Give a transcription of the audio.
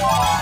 Bye.